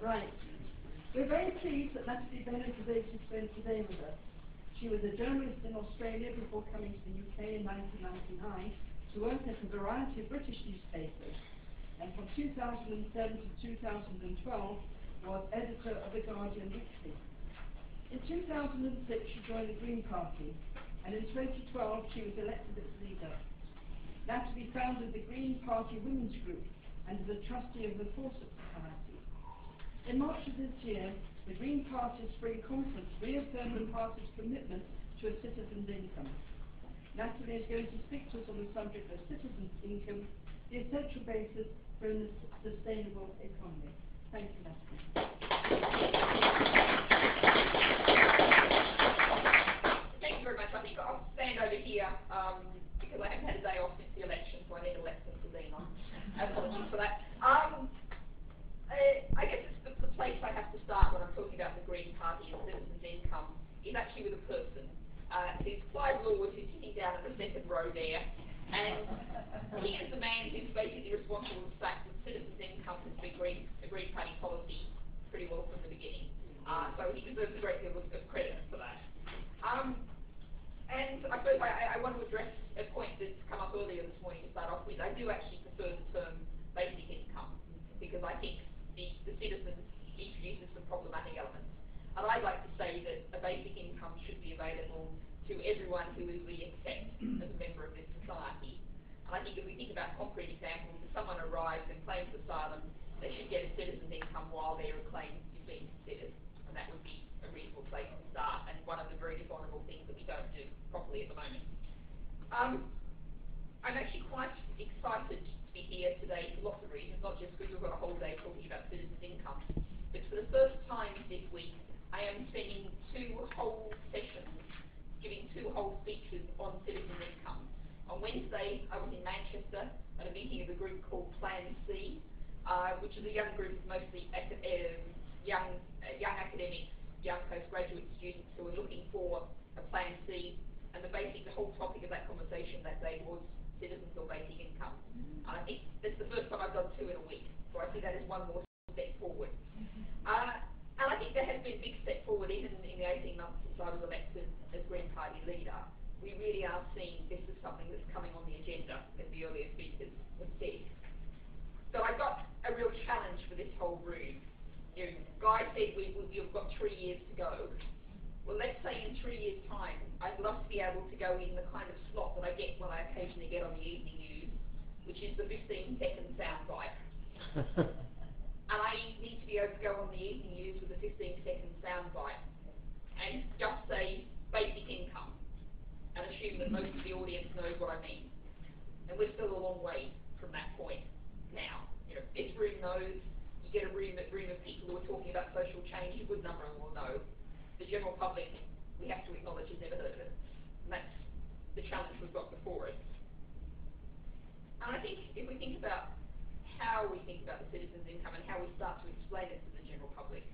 Right, we're very pleased that Natalie Bennett is able to spend today with us. She was a journalist in Australia before coming to the UK in 1999 to work at a variety of British newspapers, and from 2007 to 2012 was editor of The Guardian Weekly. In 2006 she joined the Green Party, and in 2012 she was elected its leader. Natalie founded the Green Party Women's Group and is a trustee of the Fawcett Society. In March of this year, the Green Party Spring Conference reaffirmed the party's commitment to a citizen's income. Natalie is going to speak to us on the subject of citizens' income, the essential basis for a sustainable economy. Thank you, Natalie. Thank you very much. I I'll stand over here um, because I haven't had a day off since the election, so I need a lesson to lean on. Apologies for that. Um, uh, I guess it's the, the place I have to start when I'm talking about the Green Party and citizens' income is actually with a person. Uh, it's Clive Lord who's sitting down in the second row there, and he is the man who's basically responsible for the fact that citizens' income has been green, a Green Party policy pretty well from the beginning. Uh, so he deserves a great deal of, of credit for that. Um, and I suppose I, I, want to address a point that's come up earlier this morning to start off with. I do actually prefer the term basic income because I think the, the citizens introduces some problematic elements. And I'd like to say that a basic income should be available to everyone who is we accept as a member of this society. And I think if we think about concrete examples, if someone arrives and claims asylum, they should get a citizen's income while their claim is being considered. And that would be a reasonable place to start and one of the very dishonourable things that we don't do properly at the moment. Um, I'm actually quite excited to be here today for lots of reasons, not just because we've got a whole day talking about citizens' income, but for the first time this week, I am spending two whole sessions giving two whole speeches on citizens' income. On Wednesday, I was in Manchester at a meeting of a group called Plan C, uh, which is a young group of mostly uh, young, uh, young academics, young postgraduate students who are looking for a Plan C. And the basic, the whole topic of that conversation that day was citizens or basic income. And I think that's the first time I've done two in a week, so I see that as one more step forward. Uh, and I think there has been a big step forward even in the 18 months since I was elected as Green Party leader. We really are seeing this as something that's coming on the agenda, as the earlier speakers have said. So I've got a real challenge for this whole room. You know, Guy said we, we've got three years to go. Well, let's say in three years' time, I'd love to be able to go in the kind of slot that I get when I occasionally get on the evening news, which is the 15 second soundbite. and I need to be able to go on the evening news with a 15 second soundbite and just say basic income and assume that most of the audience knows what I mean. And we're still a long way from that point now. You know, this room knows, you get a room, a room of people who are talking about social change, a good number of them will know. The general public, we have to acknowledge, has never heard of it. And that's the challenge we've got before us. And I think if we think about how we think about the citizens' income and how we start to explain it to the general public.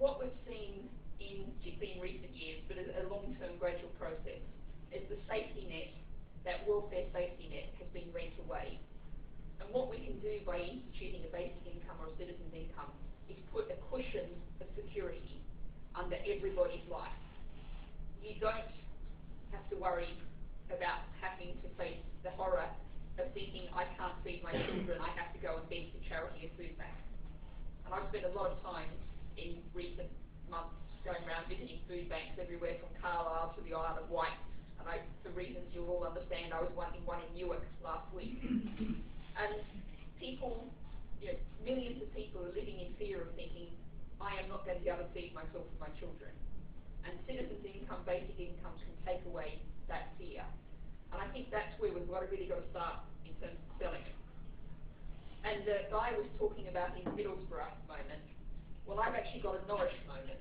What we've seen in, particularly in recent years, but a, a long-term gradual process, is the safety net, that welfare safety net, has been rent away. And what we can do by instituting a basic income or a citizen's income is put a cushion of security under everybody's life. You don't have to worry about having to face the horror of thinking I can't feed my children, I have to go and beg for charity or food banks. And I've spent a lot of time in recent months going around visiting food banks everywhere from Carlisle to the Isle of Wight. And I, for reasons you'll all understand, I was one in one in Newark last week. and people, you know, millions of people are living in fear of thinking, I am not going to be able to feed myself and my children. And citizens' income, basic income can take away that fear. And I think that's where we've got to really got to start in terms of selling. And the guy was talking about his Middlesbrough moment. Well, I've actually got a Norwich moment.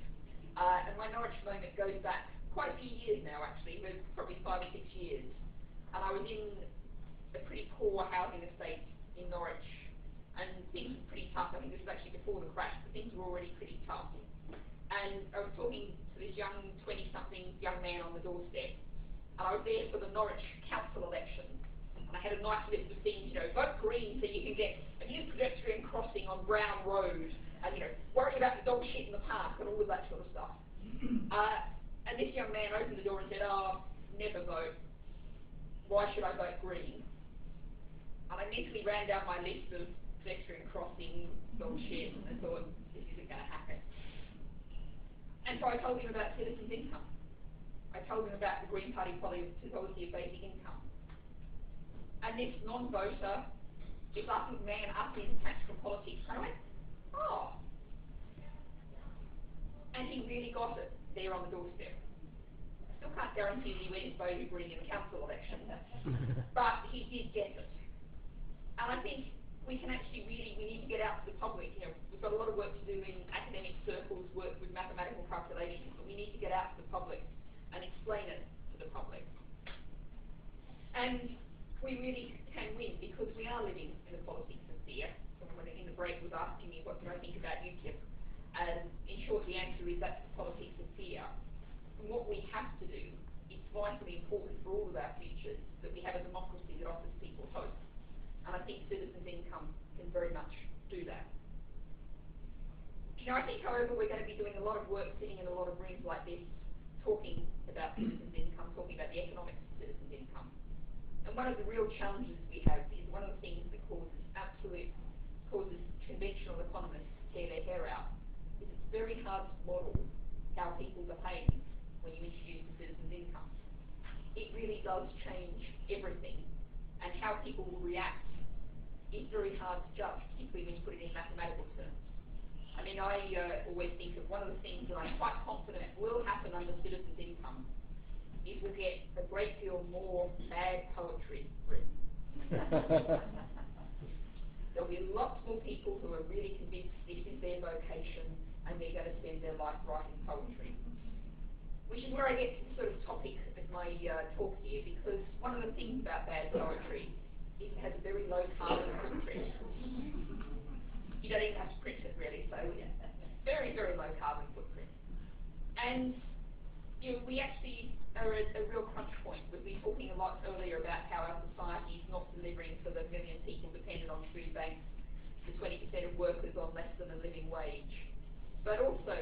Uh, and my Norwich moment goes back quite a few years now, actually, probably five or six years. And I was in a pretty poor housing estate in Norwich. And things were pretty tough. I think this was actually before the crash, but things were already pretty tough. And I was talking to this young 20-something young man on the doorstep. And I was there for the Norwich council election. And I had a nice list of things, you know, vote green so you can get a new pedestrian crossing on Brown Road, and, you know, worry about the dog shit in the park and all of that sort of stuff. uh, and this young man opened the door and said, oh, never vote. Why should I vote green? And I mentally ran down my list of pedestrian crossing, dog shit, and thought, this isn't going to happen. And so I told him about citizens' income. I told him about the Green Party policy of basic income. And this non-voter, this up man up in from politics, and I went, oh. And he really got it there on the doorstep. I still can't guarantee he and voted green in the council election, but he did get it. And I think we can actually really, we need to get out to the public, you know, we've got a lot of work to do in academic circles, work with mathematical calculations, but we need to get out to the public and explain it to the public. And we really can win because we are living in the politics of fear. Someone in the break was asking me what do I think about UKIP, and in short the answer is that's the politics of fear. And what we have to do is vitally important for all of our futures that we have a democracy that offers people hope. And I think citizens' income can very much do that. You know, I think, however, we're going to be doing a lot of work sitting in a lot of rooms like this, talking about citizens' income, talking about the economics of citizens' income. And one of the real challenges we have is one of the things that causes absolute, causes conventional economists to tear their hair out, is it's very hard to model how people behave when you introduce the citizens' income. It really does change everything, and how people will react is very hard to judge, particularly when you put it in mathematical terms. I mean, I uh, always think of one of the things that I'm quite confident will happen under citizens' income is we'll get a great deal more bad poetry written. There'll be lots more people who are really convinced this is their vocation and they're going to spend their life writing poetry. Which is where I get to the sort of topic of my uh, talk here, because one of the things about bad poetry it has a very low carbon footprint. You don't even have to print it really, so yeah, very, very low carbon footprint. And you know, we actually are at a real crunch point. We've been talking a lot earlier about how our society is not delivering for the million people dependent on food banks, the 20% of workers on less than a living wage. But also,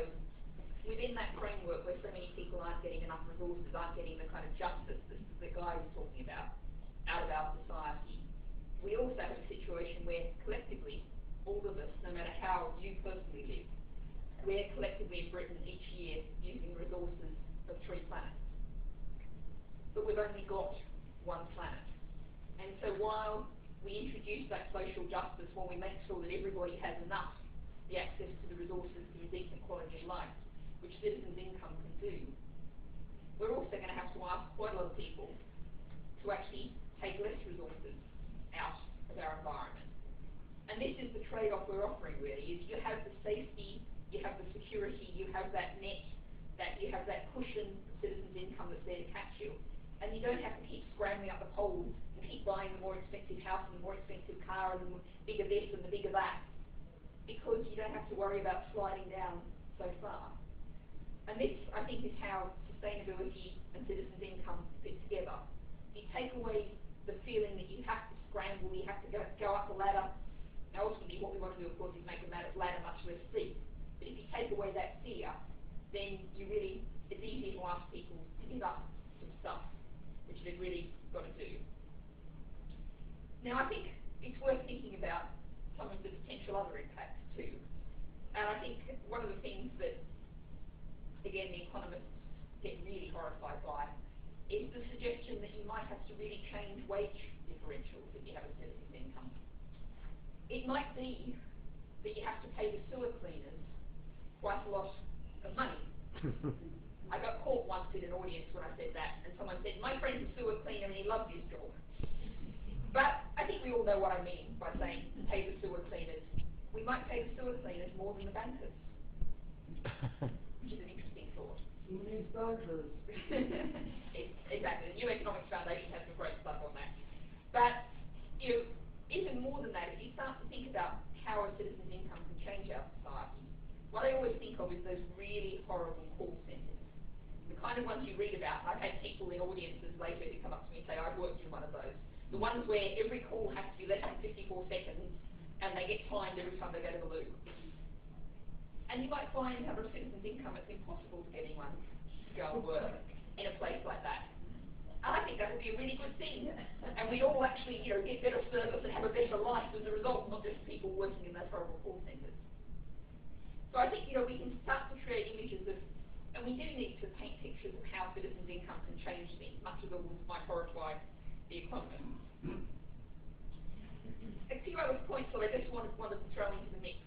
within that framework where so many people aren't getting enough resources, aren't getting the kind of justice that the guy was talking about out of our society, we also have a situation where collectively, all of us, no matter how you personally live, we're collectively in Britain each year using resources of three planets. But we've only got one planet. And so while we introduce that social justice, while we make sure that everybody has enough, the access to the resources to a decent quality of life, which citizens' income can do, we're also going to have to ask quite a lot of people to actually take less resources of our environment. And this is the trade-off we're offering really, is you have the safety, you have the security, you have that net, that you have that cushion of citizens' income that's there to catch you. And you don't have to keep scrambling up the poles and keep buying the more expensive house and the more expensive car and the bigger this and the bigger that, because you don't have to worry about sliding down so far. And this, I think, is how sustainability and citizens' income fit together. You take away the feeling that you have to scramble, you have to go, go up the ladder. Now, ultimately, what we want to do, of course, is make the ladder much less steep. But if you take away that fear, then you really, it's easier to ask people to give up some stuff, which they've really got to do. Now, I think it's worth thinking about some of the potential other impacts too. And I think one of the things that, again, the economists get really horrified by is the suggestion that you might have to really change wage differentials if you have a citizen's income. It might be that you have to pay the sewer cleaners quite a lot of money. I got caught once in an audience when I said that, and someone said, my friend's a sewer cleaner and he loves his job. But I think we all know what I mean by saying pay the sewer cleaners. We might pay the sewer cleaners more than the bankers, which is an interesting thought. Who needs bankers? exactly. The New Economics Foundation has some great stuff on that. But you know, even more than that, if you start to think about how a citizen's income can change our society, what I always think of is those really horrible call centres. The kind of ones you read about, and I've had people in audiences later who come up to me and say, I've worked in one of those. The ones where every call has to be less than 54 seconds and they get timed every time they go to the loo. And you might find under a citizen's income it's impossible to get anyone to go and work in a place like that. I think that would be a really good thing. And we'd all actually, you know, get better service and have a better life as a result, not just people working in those horrible call centres. So I think, you know, we can start to create images of, and we do need to paint pictures of how citizens' income can change things, much as it might horrify the economy. A few other points that I just wanted, wanted to throw into the mix.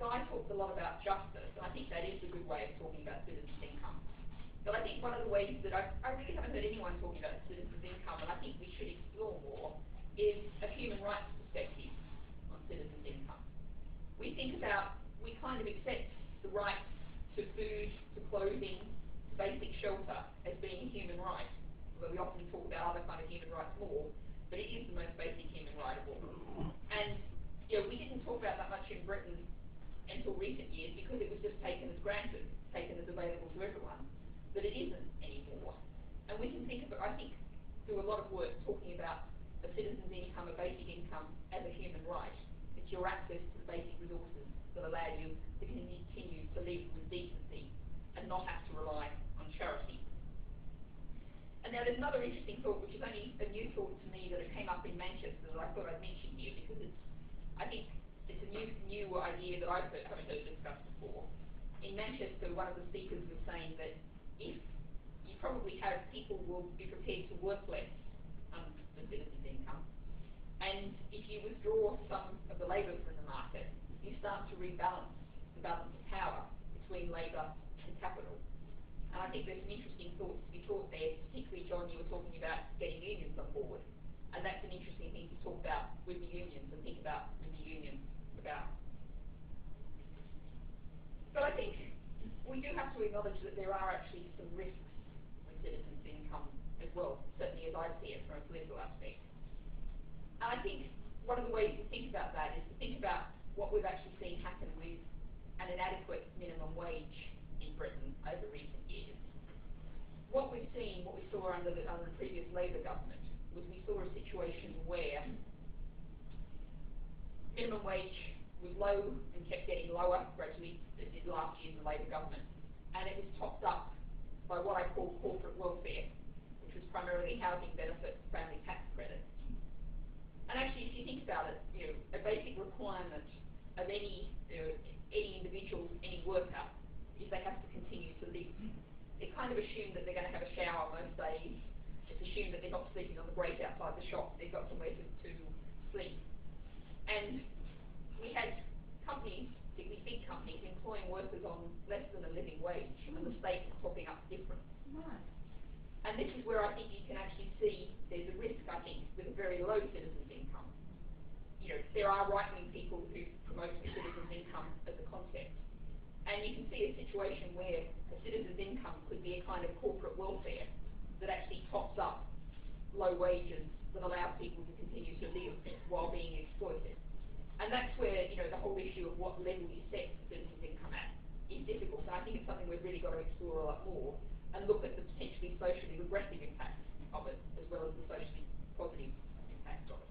Guy talks a lot about justice, and I think that is a good way of talking about citizens' income. But I think one of the ways that I, I really haven't heard anyone talking about citizens' income, and I think we should explore more, is a human rights perspective on citizens' income. We think about, we kind of accept the right to food, to clothing, to basic shelter as being a human right, although we often talk about other kind of human rights more, but it is the most basic human right of all. And, you know, we didn't talk about that much in Britain until recent years because it was just taken as granted, taken as available to everyone. But it isn't anymore. And we can think of it, I think, do a lot of work talking about a citizen's income, a basic income, as a human right. It's your access to the basic resources that allow you to continue to live with decency and not have to rely on charity. And now there's another interesting thought, which is only a new thought to me that it came up in Manchester that I thought I'd mention here because it's, I think it's a new, new idea that I haven't heard discussed before. In Manchester, one of the speakers was saying that if you probably have people will be prepared to work less um, the citizen's income, and if you withdraw some of the labour from the market, you start to rebalance the balance of power between labour and capital. And I think there's some interesting thoughts to be thought there, particularly, John, you were talking about getting unions on board. And that's an interesting thing to talk about with the unions and think about with the unions about. But I think we do have to acknowledge that there are actually some risks with citizens' income as well, certainly as I see it from a political aspect. And I think one of the ways to think about that is to think about what we've actually seen happen with an inadequate minimum wage in Britain over recent years. What we've seen, what we saw under the, under the previous Labour government, was we saw a situation where minimum wage was low and kept getting lower gradually it did last year in the Labour government. And it was topped up by what I call corporate welfare, which was primarily housing benefits, family tax credits. And actually, if you think about it, you know, a basic requirement of any you know, any individual, any worker, is they have to continue to live. It kind of assumed that they're going to have a shower most days. It's assumed that they're not sleeping on the grate outside the shop. They've got somewhere to, to sleep. And we had companies, particularly big companies, employing workers on less than a living wage, and the state is topping up the difference. Right. And this is where I think you can actually see there's a risk, I think, with a very low citizen's income. You know, there are right-wing people who promote the citizen's income as a concept. And you can see a situation where a citizen's income could be a kind of corporate welfare that actually tops up low wages that allow people to continue to live while being exploited. And that's where, you know, the whole issue of what level you set citizens' income at is difficult. And I think it's something we've really got to explore a lot more and look at the potentially socially regressive impacts of it as well as the socially positive impacts of it.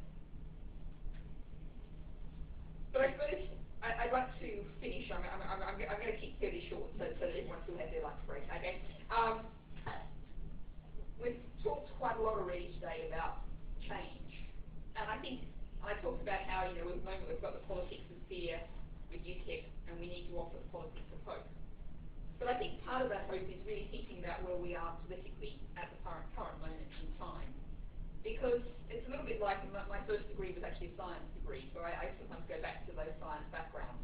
But I suppose I, would like to finish. I'm, I'm, I'm, I'm, I'm going to keep fairly short so, so that everyone still has their lunch break. Okay. Um, we've talked quite a lot about change, and I think I talked about how you know at the moment we've got the politics of fear with UKIP, and we need to offer the politics of hope. But I think part of that hope is really thinking about where we are politically at the current current moment in time because it's a little bit like my, my first degree was actually a science degree, so I, I sometimes go back to those science backgrounds.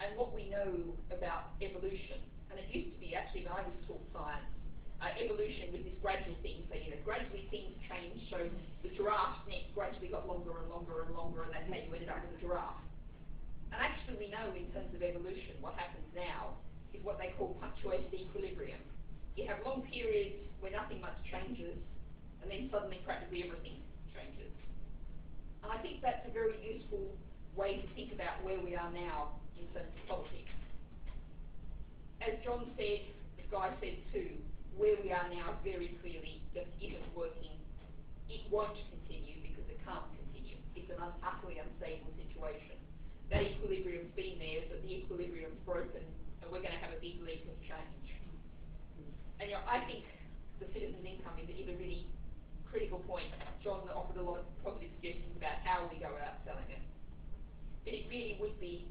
And what we know about evolution, and it used to be actually when I was taught science, uh, evolution was this gradual thing, so you know, gradually things change, so the giraffe's neck gradually got longer and longer and longer, and that's how you ended up with a giraffe. And actually we know in terms of evolution, what happens now is what they call punctuated equilibrium. You have long periods where nothing much changes, and then suddenly practically everything changes. And I think that's a very useful way to think about where we are now in terms of politics. As John said, as Guy said too, where we are now very clearly just isn't working. It won't continue because it can't continue. It's an utterly unstable situation. That equilibrium's been there, but the equilibrium's broken, and we're going to have a big leap of change. And you know, I think the citizens' income is, is a really critical point. John offered a lot of positive suggestions about how we go about selling it. But it really would be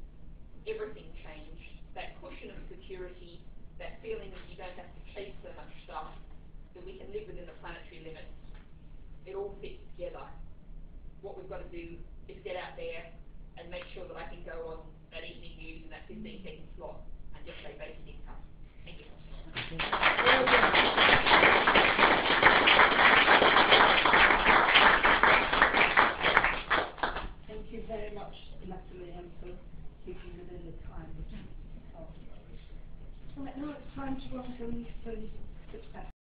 everything changed. That cushion of security, that feeling that you don't have to chase so much stuff, it all fits together. What we've got to do is get out there and make sure that I can go on that evening news and that 15 second slot and just say basic income. Thank you. Thank you very much, Natalie, for keeping within the time. Right now it's time to welcome Phil Fitzpatrick.